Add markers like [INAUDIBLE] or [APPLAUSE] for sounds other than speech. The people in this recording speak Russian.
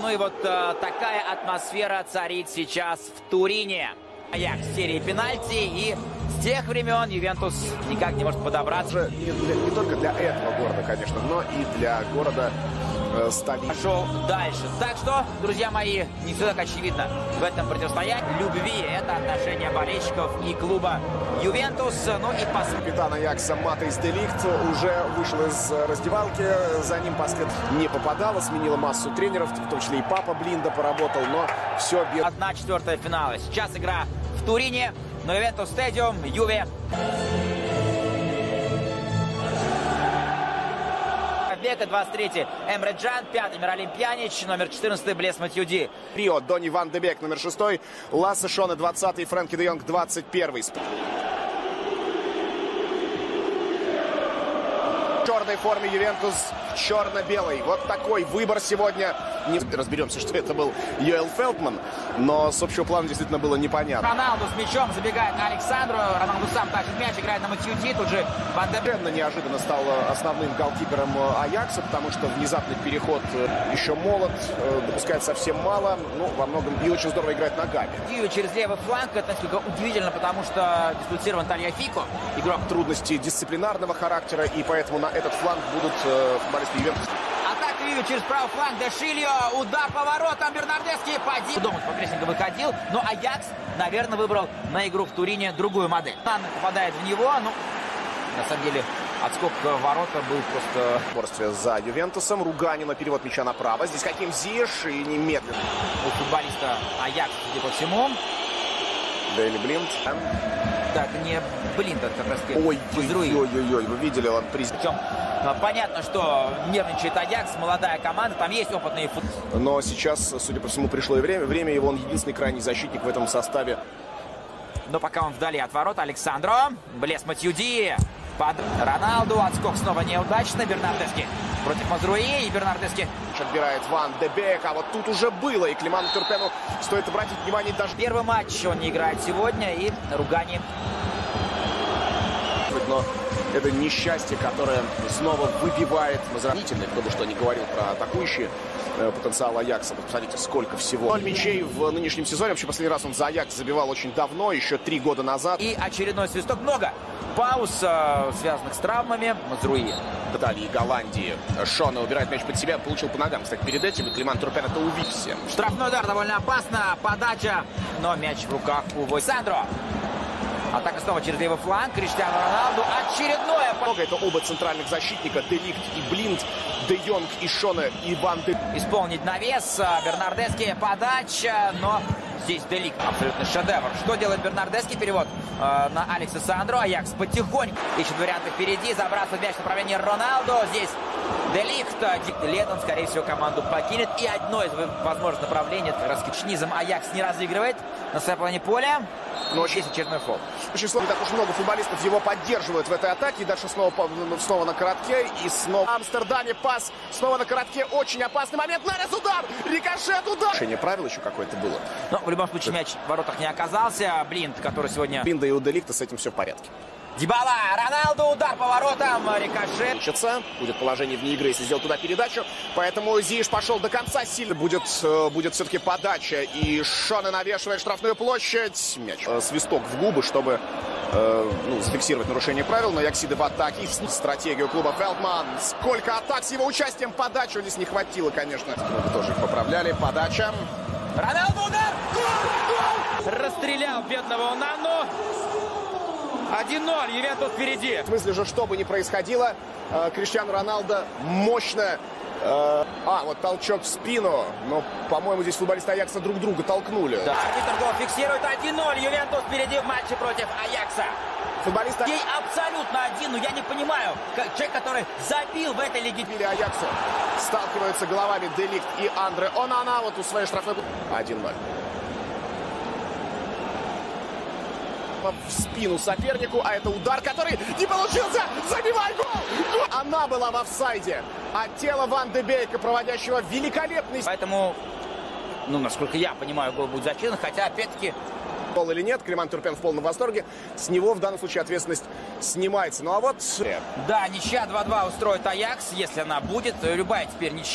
Ну и вот э, такая атмосфера царит сейчас в Турине. Аякс в серии пенальти и с тех времен Ювентус никак не может подобраться. Не, для- не только для этого города, конечно, но и для города э, столицы. Пошел дальше. Так что, друзья мои, не все так очевидно в этом противостоянии. Любви – это отношение болельщиков и клуба Ювентус. Ну и посмотрим. Капитан Аякса Матейс Деликт уже вышел из раздевалки. За ним послед не попадало, сменила массу тренеров, в том числе и папа Блинда поработал, но все без... Одна четвертая финала. Сейчас игра в Турине, на Ювентус Стадиум, Юве. Века 23 Эмре Джан, 5 Миралим Пьянич, номер 14 Блес Матьюди. Рио, Донни Ван Дебек, номер 6, Лассе Шоне, 20 Фрэнки де Йонг, 21 В черной форме Ювентус в черно-белой. Вот такой выбор сегодня. Не разберемся, [LAUGHS] что это был Йоэл Фелтман, но с общего плана действительно было непонятно. Роналду с мячом забегает на Александру. Роналду сам тащит мяч, играет на Матьюди. Тут же Ван де Бек. Совершенно неожиданно стал основным голкипером э, Аякса, потому что внезапный переход э, еще молод, э, допускает совсем мало, ну, во многом и очень здорово играет ногами. Дию через левый фланг. Это несколько удивительно, потому что дисквалифицирован Талья Фико. Игрок Трудности дисциплинарного характера, и поэтому на этот фланг будут э, футболисты Ювентуса. Атака Виви через правый фланг. Дешильо. Удар поворотом. Бернардески. Поди. Дома с покрестника выходил. Но Аякс, наверное, выбрал на игру в Турине другую модель. Анна попадает в него. Ну, на самом деле, отскок ворота был просто... Борстве за Ювентусом. Руганина, перевод мяча направо. Здесь каким Зиш и немедленно. У футболиста Аякс, судя по всему. Дейли Блинд. Так, не блин, это как раз таки Ой, ой, ой, ой, ой, вы видели, он приз... Причем а, понятно, что нервничает Аякс, молодая команда, там есть опытные фут... Но сейчас, судя по всему, пришло и время. Время его, он единственный крайний защитник в этом составе. Но пока он вдали от ворот, Александро, блес Матьюди, под Роналду, отскок снова неудачно, Бернардески против Мазруи, и Бернардески Отбирает Ван Дебек, а вот тут уже было. И Климану Турпену стоит обратить внимание даже... первый матч он не играет сегодня, и Ругани Но это несчастье, которое снова выбивает Мазранительный, кто бы что ни говорил про атакующий э, потенциал Аякса. Вот посмотрите, сколько всего. Ноль мячей в нынешнем сезоне. Вообще, последний раз он за Аякс забивал очень давно, еще три года назад. и очередной свисток. Много пауз, э, связанных с травмами. Мазруи Италии и Голландии. Шона убирает мяч под себя, получил по ногам. Кстати, перед этим и Климан Турпен это увидел. Штрафной удар довольно опасно. Подача. Но мяч в руках у Войсандро. Атака снова через левый фланг. Криштиану Роналду. Очередное. Много это оба центральных защитника. Деликт и Блинд, Де Йонг и Шона, и Ван Де... Исполнить навес. Бернардески. Подача. Но здесь Делик. Абсолютно шедевр. Что делает Бернардески? Перевод э, на Алекса Сандро. Аякс потихоньку ищет варианты впереди. Забрасывает мяч в направлении Роналду. Здесь Деликт. Дик Летом, скорее всего, команду покинет. И одно из возможных направлений. Это как раз низом Аякс не разыгрывает на своей половине поля. Но здесь очередной фол. Очень сложно, не так уж много футболистов его поддерживают в этой атаке. И дальше снова, по- ну, снова на коротке. И снова в Амстердаме пас. Снова на коротке. Очень опасный момент. Нарез удар. Рикошет удар. Решение правил еще какое-то было. Но в любом случае мяч в воротах не оказался. Блинт, который сегодня... Бинда и у Деликта с этим все в порядке. Дибала, Роналду, удар по воротам, рикошет. Учится. Будет положение вне игры, если сделать туда передачу. Поэтому Зиш пошел до конца сильно. Будет, э, будет все-таки подача. И Шона навешивает штрафную площадь. Мяч. Э, свисток в губы, чтобы э, ну, зафиксировать нарушение правил. Но Яксиды в атаке. И стратегию клуба Фелдман. Сколько атак с его участием. Подачу здесь не хватило, конечно. Тоже их поправляли. Подача. Роналду, удар! Гол! Гол! Расстрелял бедного Унану. 1-0, Ювентус впереди. В смысле же, что бы ни происходило, э, Криштиану Роналдо мощно... э, а, вот толчок в спину. Но, по-моему, здесь футболисты Аякса друг друга толкнули. Да, арбитр гол фиксирует 1-0. Ювентус впереди в матче против Аякса. Футболисты Ей абсолютно один, но я не понимаю, как человек, который забил в этой лиге. Или Аяксу сталкиваются головами Деликт и Андре Онана вот у своей штрафной... 1-0. В спину сопернику, а это удар, который не получился. Забивай гол! Гол! Она была в офсайде. А тело Ван де Бейка, проводящего великолепный Поэтому, ну, насколько я понимаю, гол будет зачинен, хотя, опять-таки, гол или нет. Климан Турпен в полном восторге. С него в данном случае ответственность снимается. Ну а вот... да, ничья 2-2 устроит Аякс, если она будет. Любая теперь ничья.